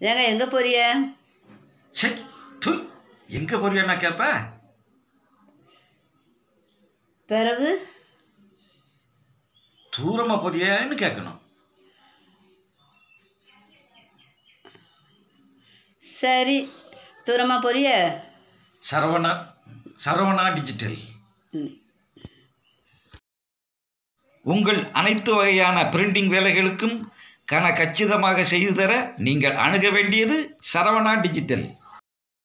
ஏங்க எங்கே போறிய? சை து எங்கே போறியாண்ணா கேட்ப பிறகு தூரமாக போறியான்னு கேட்கணும் சரி தூரமாக போறிய? சரவணா சரவணா டிஜிட்டல் உங்கள் அனைத்து வகையான பிரிண்டிங் வேலைகளுக்கும் கன கச்சிதமாக செய்து தர நீங்கள் அணுக வேண்டியது சரவணா டிஜிட்டல்.